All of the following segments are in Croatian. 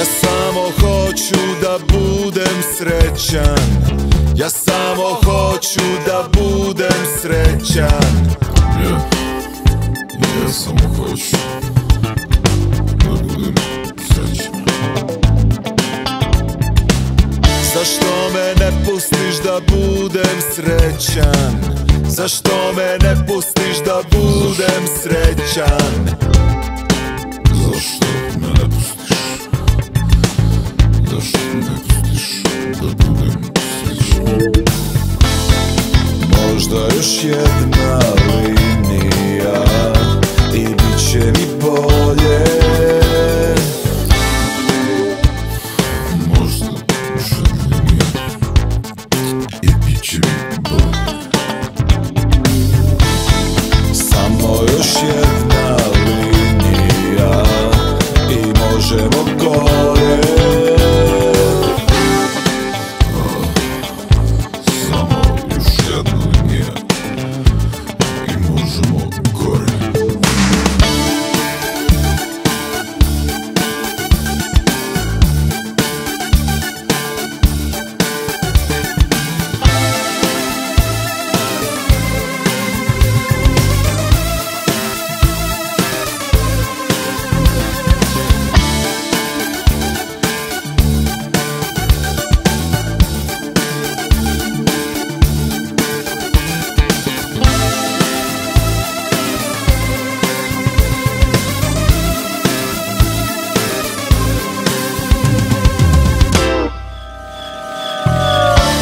Ja samo hoću da budem srećan. Ja samo hoću da budem srećan. Ja, ja samo hoću da budem srećan. Zašto me ne pustiš da budem srećan? Zašto me ne pustiš da budem srećan Možda još jedna linija I bit će mi bolje. Možda još jedna linija I bit će mi bolje. Samo još jedna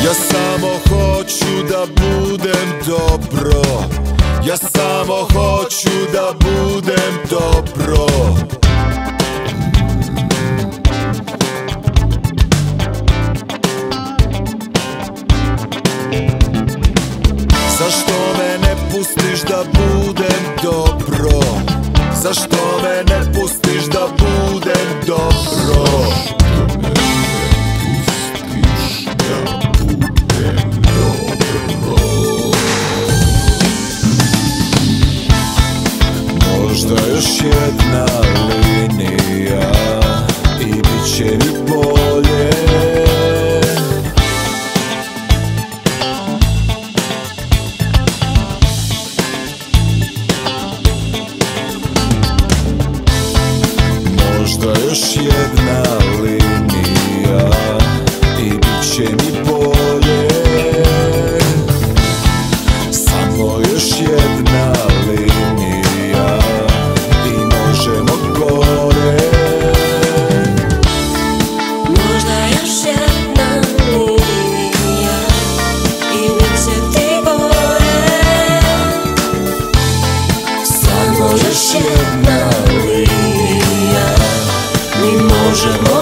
Ja samo hoću da budem dobro. Ja samo hoću da budem dobro. Zašto me ne pustiš da budem dobro? Zašto me ne Možda još jedna linija I bit će mi bolje. Možda još jedna Samo još jedna linija mi možemo